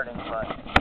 starting, but